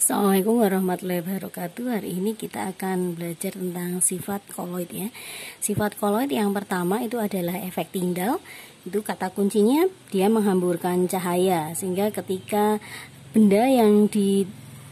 Assalamualaikum warahmatullahi wabarakatuh. Hari ini kita akan belajar tentang sifat koloid ya. Sifat koloid yang pertama itu adalah efek Tyndall Itu kata kuncinya dia menghamburkan cahaya. Sehingga ketika benda yang di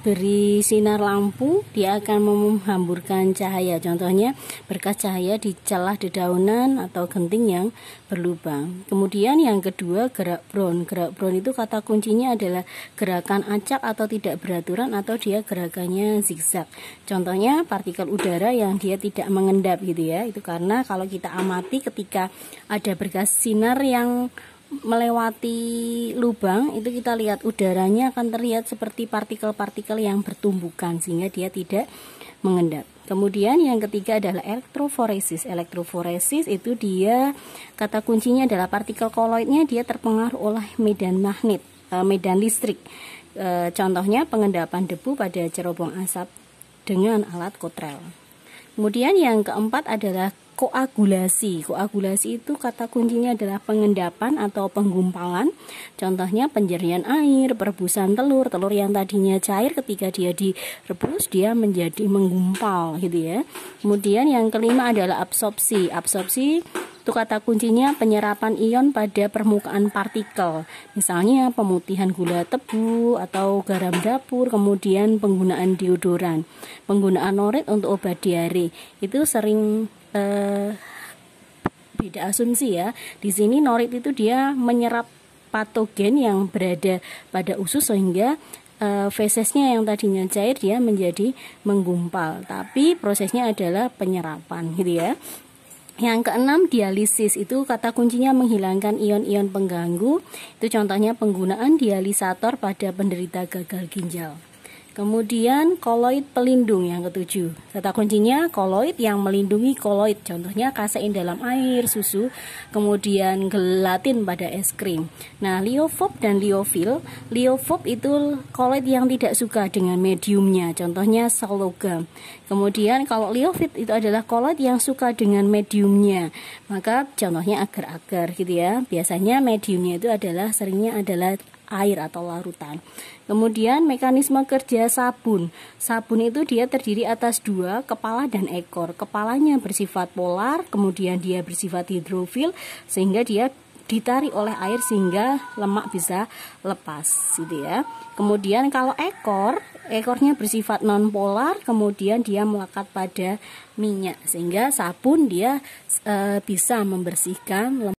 beri sinar lampu dia akan menghamburkan cahaya. Contohnya berkas cahaya di celah dedaunan atau genting yang berlubang. Kemudian yang kedua gerak brown gerak brown itu kata kuncinya adalah gerakan acak atau tidak beraturan atau dia gerakannya zigzag. Contohnya partikel udara yang dia tidak mengendap gitu ya. Itu karena kalau kita amati ketika ada berkas sinar yang melewati lubang itu kita lihat udaranya akan terlihat seperti partikel-partikel yang bertumbukan sehingga dia tidak mengendap. Kemudian yang ketiga adalah elektroforesis. Elektroforesis itu dia kata kuncinya adalah partikel koloidnya dia terpengaruh oleh medan magnet, eh, medan listrik. Eh, contohnya pengendapan debu pada cerobong asap dengan alat kotrel. Kemudian yang keempat adalah koagulasi. Koagulasi itu kata kuncinya adalah pengendapan atau penggumpalan. Contohnya penjerian air, perebusan telur, telur yang tadinya cair ketika dia direbus dia menjadi menggumpal gitu ya. Kemudian yang kelima adalah absorpsi. Absorpsi itu kata kuncinya penyerapan ion pada permukaan partikel. Misalnya pemutihan gula tebu atau garam dapur, kemudian penggunaan deodoran. Penggunaan norit untuk obat diare itu sering eh, beda asumsi ya. Di sini norit itu dia menyerap patogen yang berada pada usus sehingga uh, fesesnya yang tadinya cair dia menjadi menggumpal tapi prosesnya adalah penyerapan gitu ya yang keenam, dialisis itu kata kuncinya menghilangkan ion-ion pengganggu. Itu contohnya penggunaan dialisator pada penderita gagal ginjal. Kemudian koloid pelindung yang ketujuh. Kata kuncinya koloid yang melindungi koloid. Contohnya kasein dalam air, susu, kemudian gelatin pada es krim. Nah, liofob dan liofil. Liofob itu koloid yang tidak suka dengan mediumnya. Contohnya salogam. Kemudian kalau liofit itu adalah koloid yang suka dengan mediumnya. Maka contohnya agar-agar gitu ya. Biasanya mediumnya itu adalah seringnya adalah air atau larutan. Kemudian mekanisme kerja sabun. Sabun itu dia terdiri atas dua, kepala dan ekor. Kepalanya bersifat polar, kemudian dia bersifat hidrofil, sehingga dia ditarik oleh air sehingga lemak bisa lepas gitu ya. Kemudian kalau ekor, ekornya bersifat non polar, kemudian dia melekat pada minyak sehingga sabun dia e, bisa membersihkan lemak